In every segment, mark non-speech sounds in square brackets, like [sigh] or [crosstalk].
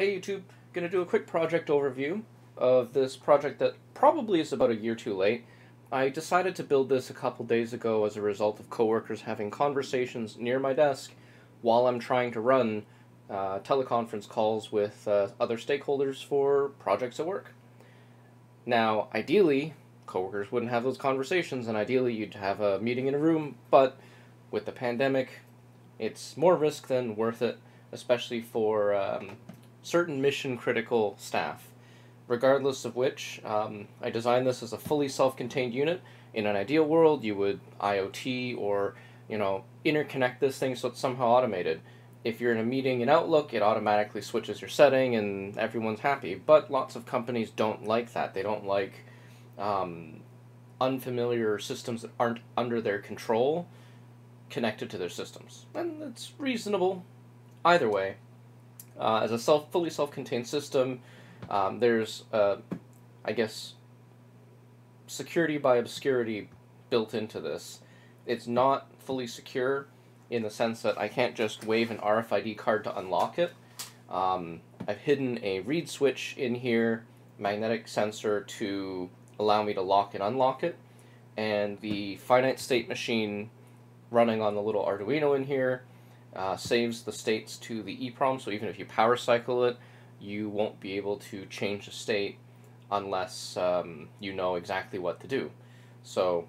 Hey YouTube, gonna do a quick project overview of this project that probably is about a year too late. I decided to build this a couple days ago as a result of coworkers having conversations near my desk while I'm trying to run uh, teleconference calls with uh, other stakeholders for projects at work. Now, ideally, coworkers wouldn't have those conversations, and ideally you'd have a meeting in a room, but with the pandemic, it's more risk than worth it, especially for um, certain mission critical staff. Regardless of which, um, I designed this as a fully self-contained unit. In an ideal world, you would IoT or you know interconnect this thing so it's somehow automated. If you're in a meeting in Outlook, it automatically switches your setting and everyone's happy. But lots of companies don't like that. They don't like um, unfamiliar systems that aren't under their control connected to their systems. And it's reasonable either way. Uh, as a self fully self-contained system, um, there's, uh, I guess, security by obscurity built into this. It's not fully secure in the sense that I can't just wave an RFID card to unlock it. Um, I've hidden a reed switch in here, magnetic sensor to allow me to lock and unlock it, and the finite state machine running on the little Arduino in here uh, saves the states to the EEPROM, so even if you power cycle it, you won't be able to change the state unless um, you know exactly what to do. So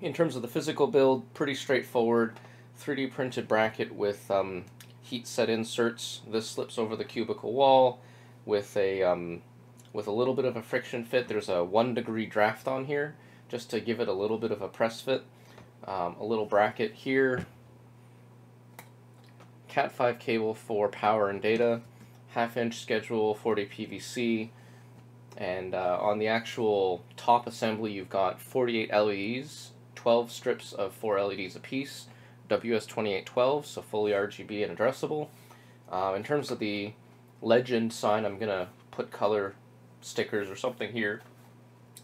in terms of the physical build, pretty straightforward. 3D printed bracket with um, heat set inserts. This slips over the cubicle wall with a um, with a little bit of a friction fit. There's a one degree draft on here just to give it a little bit of a press fit. Um, a little bracket here Cat5 cable for power and data, half inch schedule 40 PVC, and uh, on the actual top assembly you've got 48 LEDs, 12 strips of 4 LEDs apiece, WS2812, so fully RGB and addressable. Uh, in terms of the legend sign, I'm going to put color stickers or something here,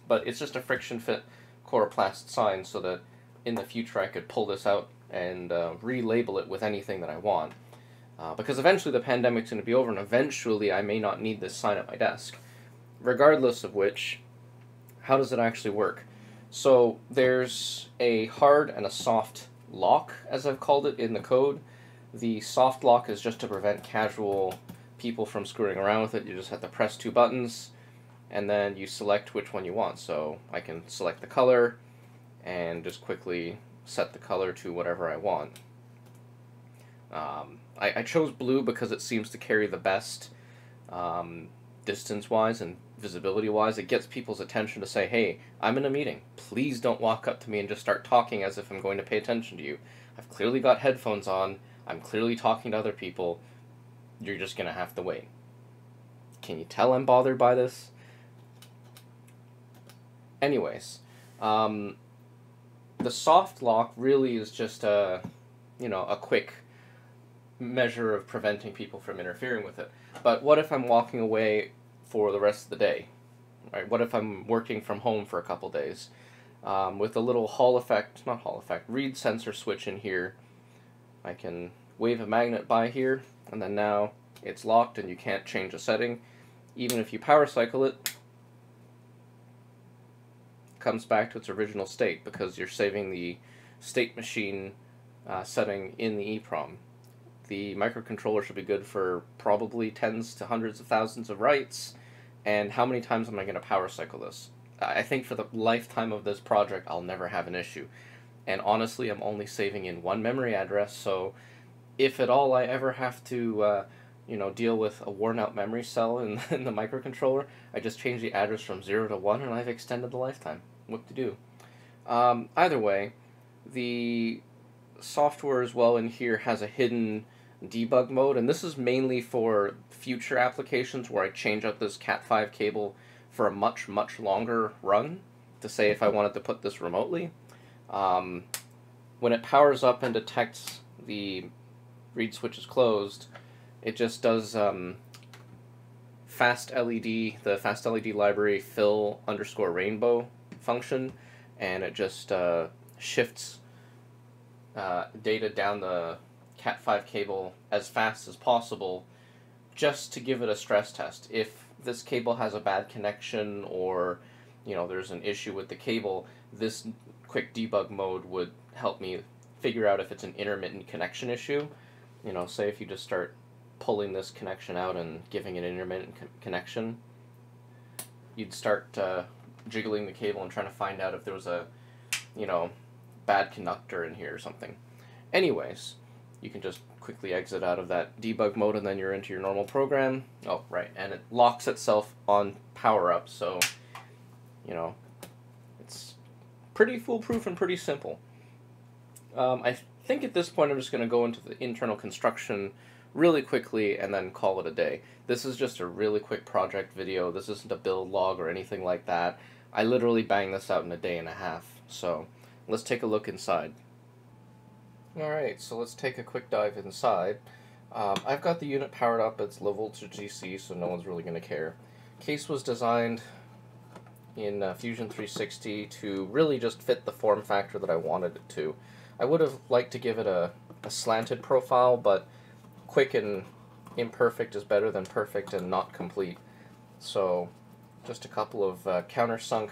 but it's just a friction fit coroplast sign so that in the future I could pull this out and uh, relabel it with anything that I want. Uh, because eventually the pandemic's going to be over and eventually I may not need this sign at my desk. Regardless of which, how does it actually work? So there's a hard and a soft lock, as I've called it in the code. The soft lock is just to prevent casual people from screwing around with it. You just have to press two buttons and then you select which one you want. So I can select the color and just quickly set the color to whatever I want. Um, I, I, chose blue because it seems to carry the best um, distance-wise and visibility-wise. It gets people's attention to say, hey, I'm in a meeting. Please don't walk up to me and just start talking as if I'm going to pay attention to you. I've clearly got headphones on. I'm clearly talking to other people. You're just going to have to wait. Can you tell I'm bothered by this? Anyways, um, the soft lock really is just a, you know, a quick measure of preventing people from interfering with it. But what if I'm walking away for the rest of the day? Right? What if I'm working from home for a couple days? Um, with a little Hall effect, not Hall effect, reed sensor switch in here, I can wave a magnet by here, and then now it's locked and you can't change a setting. Even if you power cycle it, comes back to its original state because you're saving the state machine uh, setting in the EEPROM. The microcontroller should be good for probably tens to hundreds of thousands of writes, and how many times am I going to power cycle this? I think for the lifetime of this project, I'll never have an issue. And honestly, I'm only saving in one memory address, so if at all I ever have to, uh, you know, deal with a worn out memory cell in, [laughs] in the microcontroller, I just change the address from 0 to 1 and I've extended the lifetime what to do. Um, either way, the software as well in here has a hidden debug mode, and this is mainly for future applications where I change out this Cat5 cable for a much, much longer run to say if I wanted to put this remotely. Um, when it powers up and detects the reed switch is closed, it just does um, FastLED, the FastLED library fill underscore rainbow function, and it just uh, shifts uh, data down the Cat5 cable as fast as possible just to give it a stress test. If this cable has a bad connection or you know there's an issue with the cable, this quick debug mode would help me figure out if it's an intermittent connection issue. You know, say if you just start pulling this connection out and giving it an intermittent co- connection, you'd start uh, jiggling the cable and trying to find out if there was a, you know, bad conductor in here or something. Anyways, you can just quickly exit out of that debug mode and then you're into your normal program. Oh, right, and it locks itself on power up, so, you know, it's pretty foolproof and pretty simple. Um, I think at this point I'm just going to go into the internal construction really quickly and then call it a day. This is just a really quick project video. This isn't a build log or anything like that. I literally banged this out in a day and a half. So let's take a look inside. Alright, so let's take a quick dive inside. Um, I've got the unit powered up, it's low voltage DC, so no one's really going to care. Case was designed in uh, Fusion 360 to really just fit the form factor that I wanted it to. I would have liked to give it a, a slanted profile, but quick and imperfect is better than perfect and not complete. So just a couple of uh, countersunk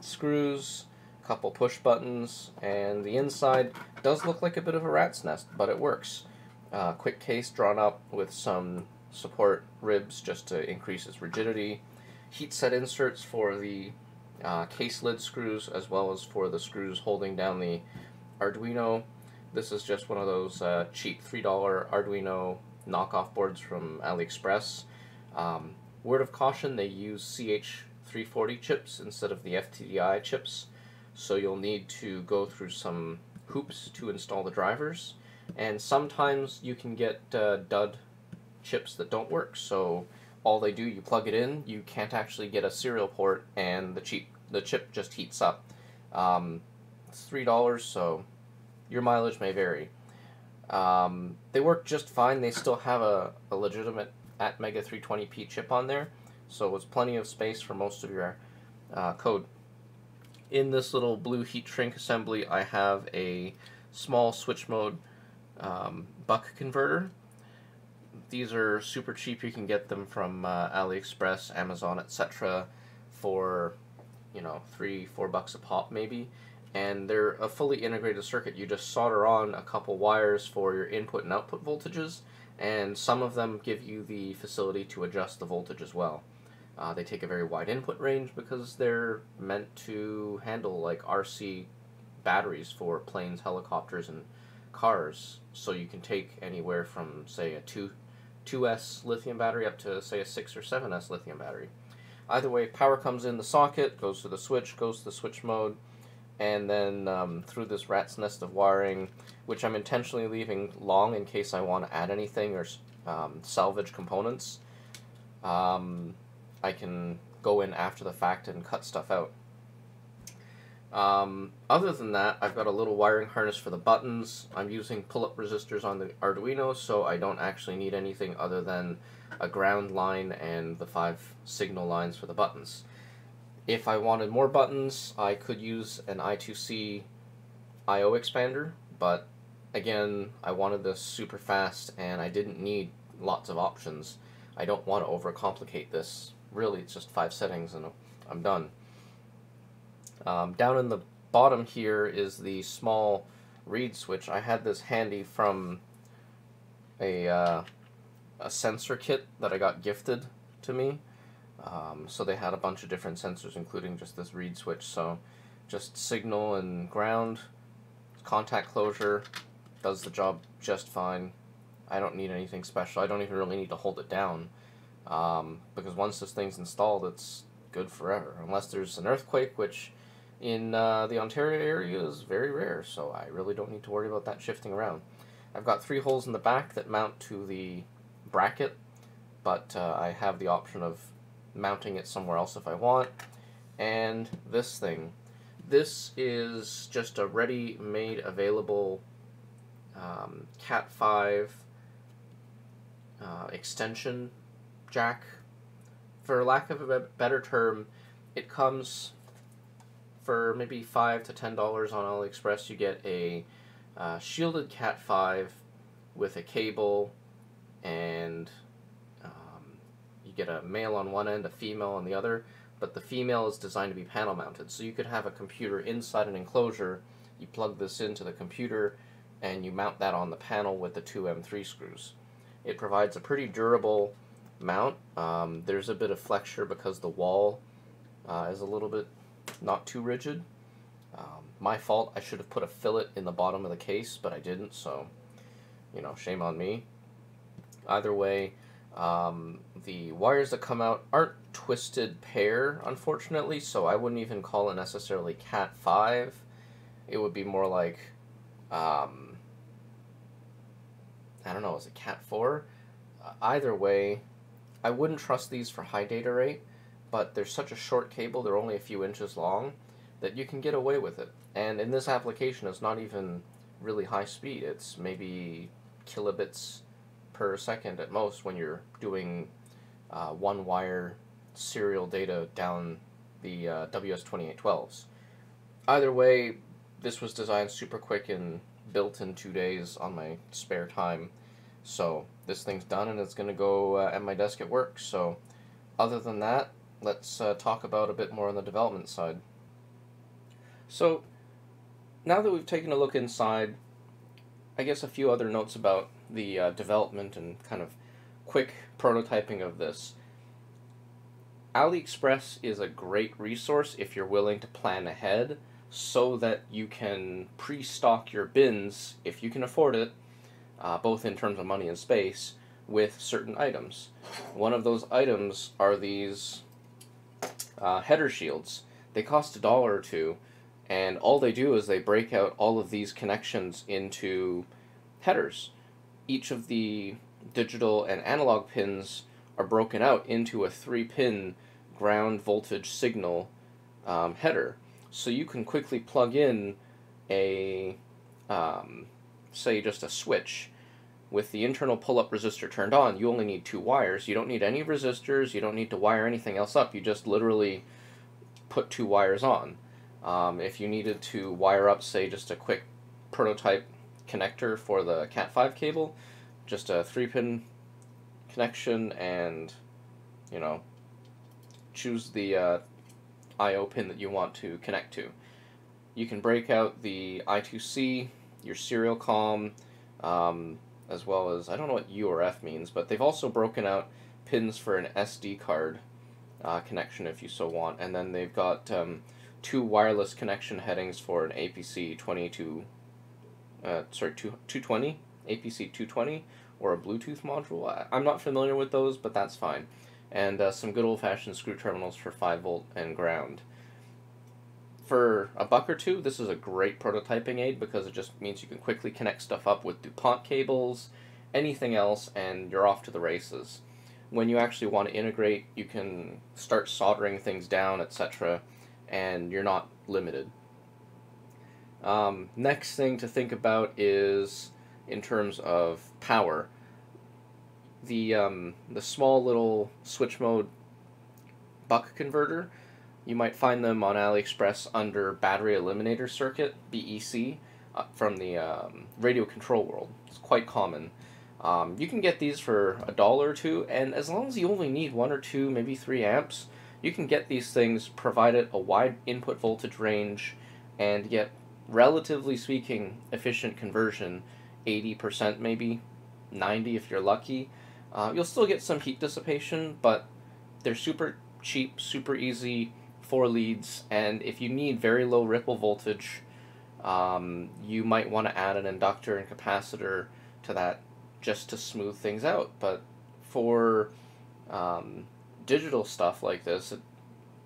screws, a couple push buttons, and the inside does look like a bit of a rat's nest, but it works. Uh, quick case drawn up with some support ribs just to increase its rigidity. Heat set inserts for the uh, case lid screws as well as for the screws holding down the Arduino. This is just one of those uh, cheap $3 Arduino knockoff boards from AliExpress. Um, word of caution, they use CH340 chips instead of the FTDI chips, so you'll need to go through some hoops to install the drivers, and sometimes you can get uh, dud chips that don't work, so all they do, you plug it in, you can't actually get a serial port, and the, cheap, the chip just heats up. Um, it's $3, so your mileage may vary. Um, they work just fine. They still have a, a legitimate Atmega 320p chip on there, so it's plenty of space for most of your uh, code. In this little blue heat shrink assembly, I have a small switch mode um, buck converter. These are super cheap. You can get them from uh, AliExpress, Amazon, etc. for, you know, three, four bucks a pop maybe and they're a fully integrated circuit. You just solder on a couple wires for your input and output voltages, and some of them give you the facility to adjust the voltage as well. Uh, they take a very wide input range because they're meant to handle like RC batteries for planes, helicopters, and cars. So you can take anywhere from say a 2 2S lithium battery up to say a 6 or 7S lithium battery. Either way, power comes in the socket, goes to the switch, goes to the switch mode, and then um, through this rat's nest of wiring, which I'm intentionally leaving long in case I want to add anything or um, salvage components, um, I can go in after the fact and cut stuff out. Um, other than that, I've got a little wiring harness for the buttons. I'm using pull-up resistors on the Arduino, so I don't actually need anything other than a ground line and the five signal lines for the buttons. If I wanted more buttons, I could use an I2C I.O. expander, but again, I wanted this super fast and I didn't need lots of options. I don't want to overcomplicate this. Really, it's just five settings and I'm done. Um, down in the bottom here is the small reed switch. I had this handy from a, uh, a sensor kit that I got gifted to me. Um, so they had a bunch of different sensors, including just this reed switch. So just signal and ground, contact closure, does the job just fine. I don't need anything special. I don't even really need to hold it down. Um, because once this thing's installed, it's good forever. Unless there's an earthquake, which in uh, the Ontario area is very rare, so I really don't need to worry about that shifting around. I've got three holes in the back that mount to the bracket, but uh, I have the option of mounting it somewhere else if I want. And this thing. This is just a ready-made available um, Cat 5 uh, extension jack. For lack of a better term, it comes for maybe 5 to $10 on AliExpress. You get a uh, shielded Cat 5 with a cable and get a male on one end, a female on the other, but the female is designed to be panel mounted. So you could have a computer inside an enclosure, you plug this into the computer, and you mount that on the panel with the two M3 screws. It provides a pretty durable mount. Um, there's a bit of flexure because the wall uh, is a little bit not too rigid. Um, my fault, I should have put a fillet in the bottom of the case, but I didn't, so, you know, shame on me. Either way, um, the wires that come out aren't twisted pair, unfortunately, so I wouldn't even call it necessarily Cat 5. It would be more like, um, I don't know, is it Cat 4? Uh, either way, I wouldn't trust these for high data rate, but they're such a short cable, they're only a few inches long, that you can get away with it. And in this application, it's not even really high speed. It's maybe kilobits per second at most when you're doing uh, one wire serial data down the uh, WS2812s. Either way, this was designed super quick and built in two days on my spare time. So this thing's done and it's going to go uh, at my desk at work. So other than that, let's uh, talk about a bit more on the development side. So now that we've taken a look inside, I guess a few other notes about the uh, development and kind of quick prototyping of this. AliExpress is a great resource if you're willing to plan ahead so that you can pre-stock your bins, if you can afford it, uh, both in terms of money and space, with certain items. One of those items are these uh, header shields. They cost a dollar or two, and all they do is they break out all of these connections into headers. Each of the digital and analog pins are broken out into a three pin ground voltage signal um, header. So you can quickly plug in a, um, say, just a switch. With the internal pull-up resistor turned on, you only need two wires. You don't need any resistors, you don't need to wire anything else up. You just literally put two wires on. Um, if you needed to wire up, say, just a quick prototype connector for the Cat5 cable, just a three pin connection and, you know, choose the uh, I.O. pin that you want to connect to. You can break out the I2C, your serial COM, um, as well as, I don't know what U or F means, but they've also broken out pins for an SD card uh, connection if you so want, and then they've got um, two wireless connection headings for an APC 22, uh, sorry, 220, APC 220, or a Bluetooth module. I, am not familiar with those, but that's fine. And uh, some good old-fashioned screw terminals for 5 volt and ground. For a buck or two, this is a great prototyping aid because it just means you can quickly connect stuff up with DuPont cables, anything else, and you're off to the races. When you actually want to integrate, you can start soldering things down, etc and you're not limited. Um, next thing to think about is in terms of power. The, um, the small little switch mode buck converter, you might find them on AliExpress under Battery Eliminator Circuit, BEC, uh, from the um, radio control world. It's quite common. Um, you can get these for a dollar or two, and as long as you only need one or two, maybe three amps, you can get these things provided a wide input voltage range and get, relatively speaking, efficient conversion, 80% maybe, 90 if you're lucky. Uh, you'll still get some heat dissipation, but they're super cheap, super easy, four leads, and if you need very low ripple voltage, um, you might want to add an inductor and capacitor to that just to smooth things out. But for um, digital stuff like this, it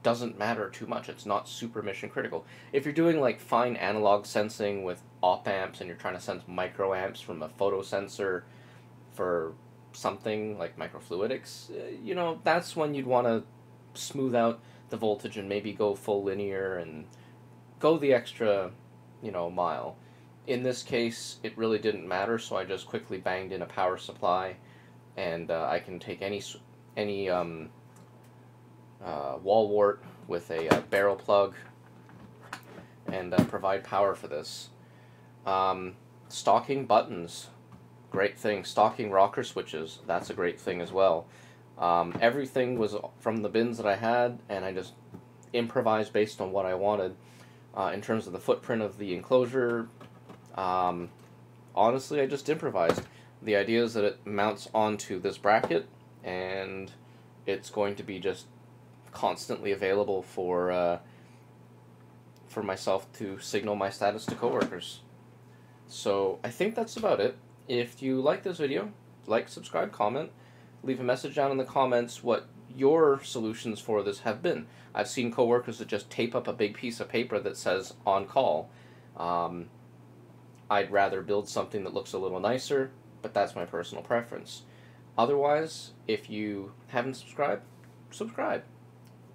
doesn't matter too much. It's not super mission critical. If you're doing like fine analog sensing with op amps and you're trying to sense microamps from a photo sensor for something like microfluidics, uh, you know, that's when you'd want to smooth out the voltage and maybe go full linear and go the extra, you know, mile. In this case, it really didn't matter, so I just quickly banged in a power supply, and uh, I can take any any um, uh, wall wart with a uh, barrel plug and uh, provide power for this. Um, stocking buttons, great thing. Stocking rocker switches, that's a great thing as well. Um, everything was from the bins that I had, and I just improvised based on what I wanted. Uh, in terms of the footprint of the enclosure, um, honestly, I just improvised. The idea is that it mounts onto this bracket, and it's going to be just constantly available for uh, for myself to signal my status to coworkers. So I think that's about it. If you like this video, like, subscribe, comment, leave a message down in the comments what your solutions for this have been. I've seen coworkers that just tape up a big piece of paper that says on call. Um, I'd rather build something that looks a little nicer, but that's my personal preference. Otherwise, if you haven't subscribed, subscribe.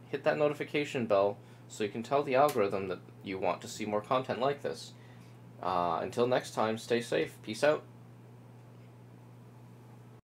Hit that notification bell so you can tell the algorithm that you want to see more content like this. Uh, until next time, stay safe. Peace out.